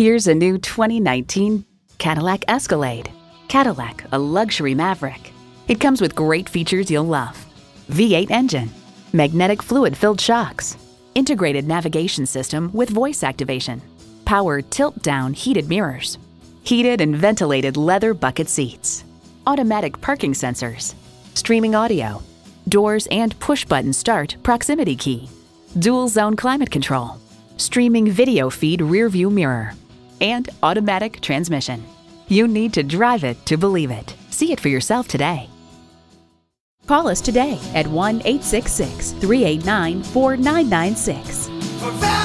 Here's a new 2019 Cadillac Escalade. Cadillac, a luxury maverick. It comes with great features you'll love. V8 engine, magnetic fluid-filled shocks, integrated navigation system with voice activation, power tilt-down heated mirrors, heated and ventilated leather bucket seats, automatic parking sensors, streaming audio, doors and push-button start proximity key, dual zone climate control, streaming video feed rear view mirror, and automatic transmission. You need to drive it to believe it. See it for yourself today. Call us today at 1 866 389 4996.